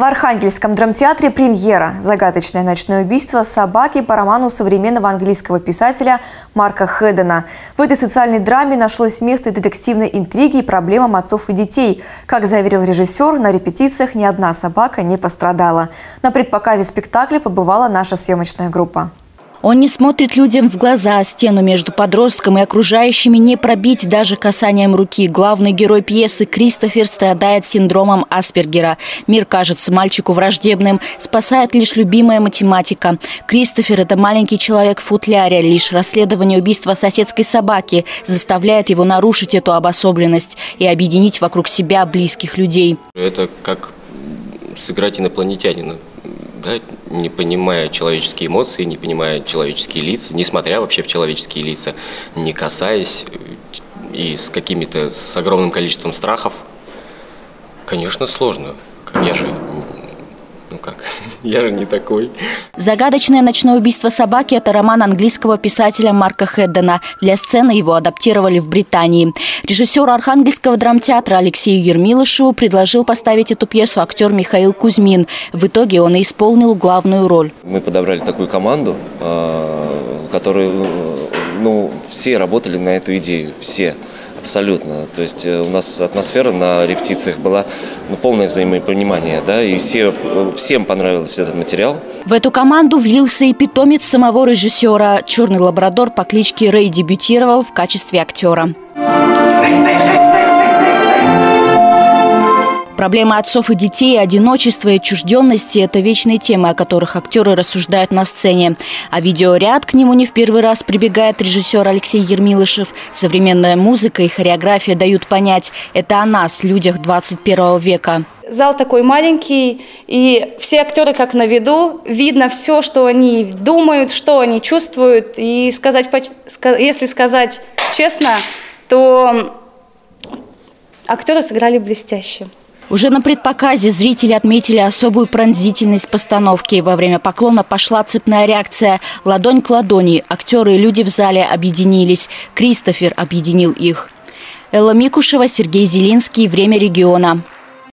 В Архангельском драмтеатре премьера «Загадочное ночное убийство собаки» по роману современного английского писателя Марка Хедена. В этой социальной драме нашлось место детективной интриги и проблемам отцов и детей. Как заверил режиссер, на репетициях ни одна собака не пострадала. На предпоказе спектакля побывала наша съемочная группа. Он не смотрит людям в глаза, стену между подростком и окружающими не пробить даже касанием руки. Главный герой пьесы Кристофер страдает синдромом Аспергера. Мир кажется мальчику враждебным, спасает лишь любимая математика. Кристофер – это маленький человек в футляре. Лишь расследование убийства соседской собаки заставляет его нарушить эту обособленность и объединить вокруг себя близких людей. Это как сыграть инопланетянина да, не понимая человеческие эмоции, не понимая человеческие лица, не смотря вообще в человеческие лица, не касаясь и с какими-то, с огромным количеством страхов, конечно, сложно. Я же я же не такой. «Загадочное ночное убийство собаки» – это роман английского писателя Марка Хеддена. Для сцены его адаптировали в Британии. Режиссер Архангельского драмтеатра Алексею Ермилышеву предложил поставить эту пьесу актер Михаил Кузьмин. В итоге он и исполнил главную роль. Мы подобрали такую команду, а, которую ну, все работали на эту идею, все. Абсолютно. То есть э, у нас атмосфера на репетициях была ну, полное взаимопонимание, да, и все, всем понравился этот материал. В эту команду влился и питомец самого режиссера. Черный лабрадор по кличке Рэй дебютировал в качестве актера. Проблема отцов и детей, одиночество и отчужденности – это вечные темы, о которых актеры рассуждают на сцене. А видеоряд к нему не в первый раз прибегает режиссер Алексей Ермилышев. Современная музыка и хореография дают понять – это о нас, людях 21 века. Зал такой маленький, и все актеры как на виду, видно все, что они думают, что они чувствуют. И сказать, если сказать честно, то актеры сыграли блестяще. Уже на предпоказе зрители отметили особую пронзительность постановки. Во время поклона пошла цепная реакция. Ладонь к ладони. Актеры и люди в зале объединились. Кристофер объединил их. Элла Микушева, Сергей Зелинский. Время региона.